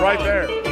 right there.